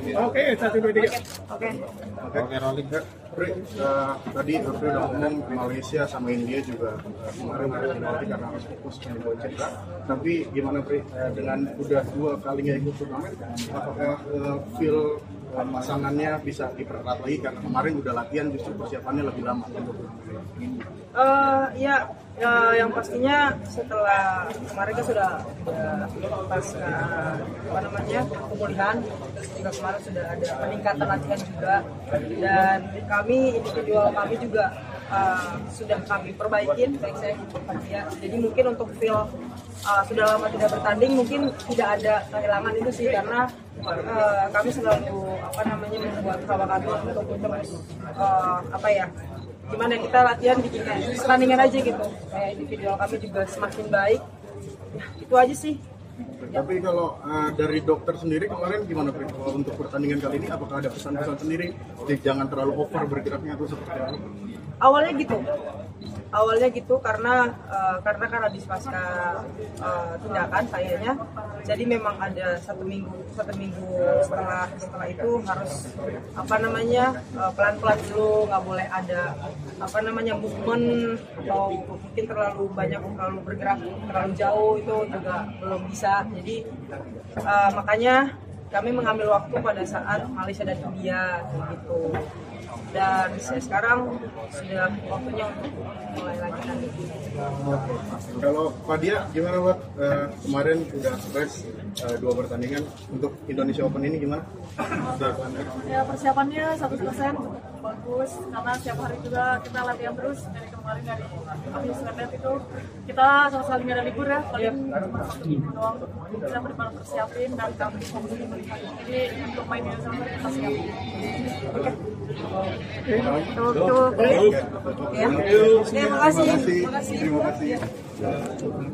Oke, satu dua tiga. Oke. Oke, rolling. Pri, eh, tadi Pri udah ngomong Malaysia sama India juga eh, kemarin ada penalti karena harus fokus menimbulkan cedera. Tapi gimana Pri eh, dengan udah dua kalinya ikut turnamen, apakah eh, feel eh, pasangannya bisa dipererat lagi? Karena kemarin udah latihan justru persiapannya lebih lama. Eh, ya, ya, yang pastinya setelah kemarin kan sudah, sudah pas eh, apa namanya pemulihan, juga kemarin sudah ada peningkatan latihan juga, dan kami individual kami juga eh, sudah kami perbaikin, baik saya maupun dia. Jadi mungkin untuk feel eh, sudah lama tidak bertanding, mungkin tidak ada kehilangan itu sih karena eh, kami selalu apa namanya membuat kami untuk terus eh, apa ya gimana kita latihan bikin pertandingan aja gitu. Kayak individual kami juga semakin baik. Ya itu aja sih Tapi kalau eh, dari dokter sendiri kemarin gimana? Kalau untuk pertandingan kali ini apakah ada pesan-pesan sendiri? Jangan terlalu over bergeraknya atau seperti apa? awalnya gitu awalnya gitu karena eh, karena kan habis pasca eh, tindakan kayaknya jadi memang ada satu minggu satu minggu setelah setelah itu harus apa namanya pelan pelan dulu nggak boleh ada apa namanya movement atau mungkin terlalu banyak terlalu bergerak terlalu jauh itu juga belum bisa. Jadi eh, makanya kami mengambil waktu pada saat Malaysia dan India gitu dan saya sekarang sudah waktunya untuk mulai lagi nanti. Kalau Pak Dia gimana Pak? Eh, kemarin udah stres eh, dua pertandingan untuk Indonesia Open ini gimana? Ya persiapannya 100% bagus karena setiap hari juga kita latihan terus dari kemarin dari habis latihan itu kita sama sekali nggak ada libur ya paling cuma satu minggu doang. Kita benar persiapin dan kami fokus jadi untuk main di sama kita siap. Oke, makasih. Terima kasih. Terima kasih.